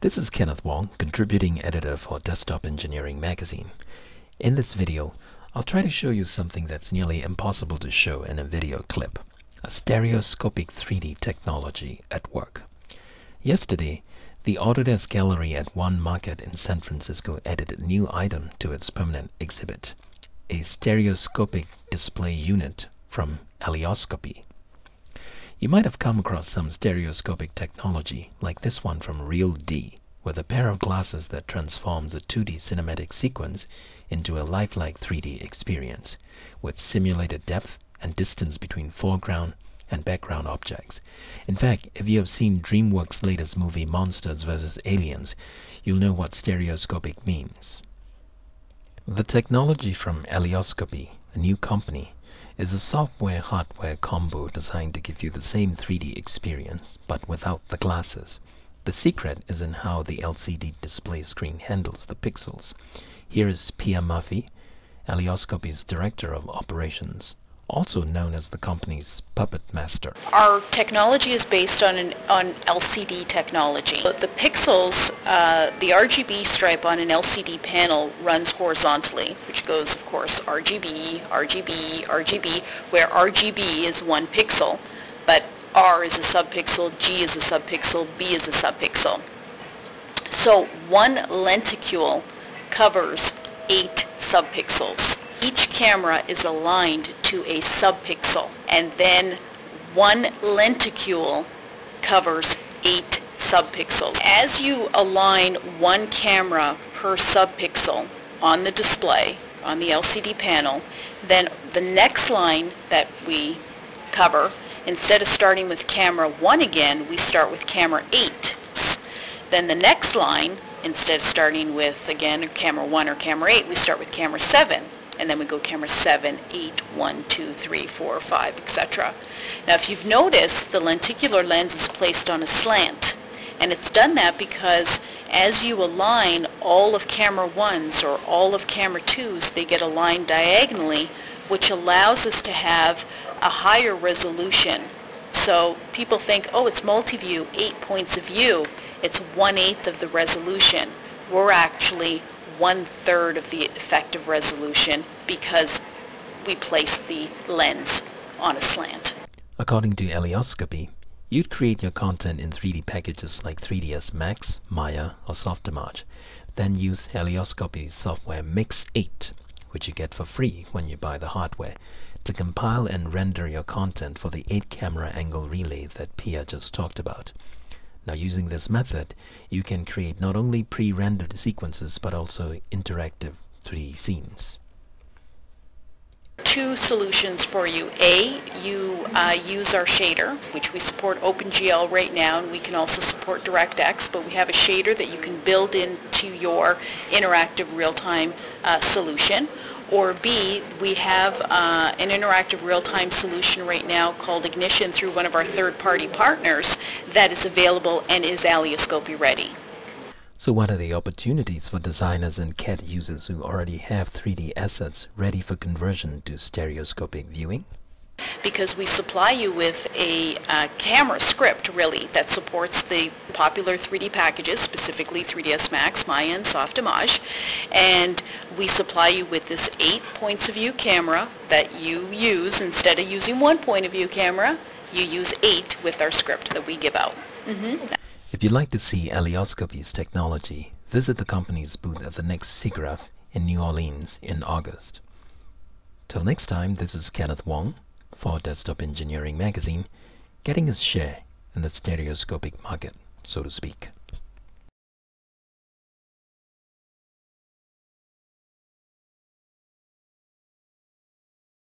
This is Kenneth Wong, contributing editor for Desktop Engineering magazine. In this video, I'll try to show you something that's nearly impossible to show in a video clip, a stereoscopic 3D technology at work. Yesterday, the Autodesk Gallery at One Market in San Francisco added a new item to its permanent exhibit, a stereoscopic display unit from Alioscopy. You might have come across some stereoscopic technology like this one from RealD, with a pair of glasses that transforms a 2D cinematic sequence into a lifelike 3D experience, with simulated depth and distance between foreground and background objects. In fact, if you have seen DreamWorks' latest movie Monsters vs. Aliens, you'll know what stereoscopic means. The technology from Alioscopy, a new company, is a software-hardware combo designed to give you the same 3D experience, but without the glasses. The secret is in how the LCD display screen handles the pixels. Here is Pia Murphy, Alioscopy's Director of Operations also known as the company's puppet master. Our technology is based on an on LCD technology. The pixels, uh, the RGB stripe on an LCD panel runs horizontally, which goes, of course, RGB, RGB, RGB, where RGB is one pixel, but R is a subpixel, G is a subpixel, B is a subpixel. So one lenticule covers eight subpixels each camera is aligned to a subpixel and then one lenticule covers eight subpixels. As you align one camera per subpixel on the display, on the LCD panel, then the next line that we cover, instead of starting with camera 1 again, we start with camera 8. Then the next line, instead of starting with, again, camera 1 or camera 8, we start with camera 7 and then we go camera 7, 8, 1, 2, 3, 4, 5, etc. Now if you've noticed, the lenticular lens is placed on a slant. And it's done that because as you align all of camera 1s or all of camera 2s, they get aligned diagonally, which allows us to have a higher resolution. So people think, oh, it's multi-view, eight points of view. It's one-eighth of the resolution. We're actually one-third of the effective resolution because we place the lens on a slant. According to Alioscopy, you'd create your content in 3D packages like 3ds Max, Maya, or Softimage, then use Alioscopy's software Mix 8, which you get for free when you buy the hardware, to compile and render your content for the 8 camera angle relay that Pia just talked about. Now using this method, you can create not only pre-rendered sequences but also interactive 3D scenes. Two solutions for you. A, you uh, use our shader, which we support OpenGL right now, and we can also support DirectX, but we have a shader that you can build into your interactive real-time uh, solution or B, we have uh, an interactive real-time solution right now called Ignition through one of our third-party partners that is available and is Alioscopy ready. So what are the opportunities for designers and CAD users who already have 3D assets ready for conversion to stereoscopic viewing? Because we supply you with a uh, camera script really that supports the popular 3D packages, specifically 3ds Max, Maya, and Softimage. And we supply you with this eight points of view camera that you use instead of using one point of view camera, you use eight with our script that we give out. Mm -hmm. If you'd like to see Alioscopy's technology, visit the company's booth at the next SIGGRAPH in New Orleans in August. Till next time, this is Kenneth Wong for Desktop Engineering magazine, getting his share in the stereoscopic market, so to speak.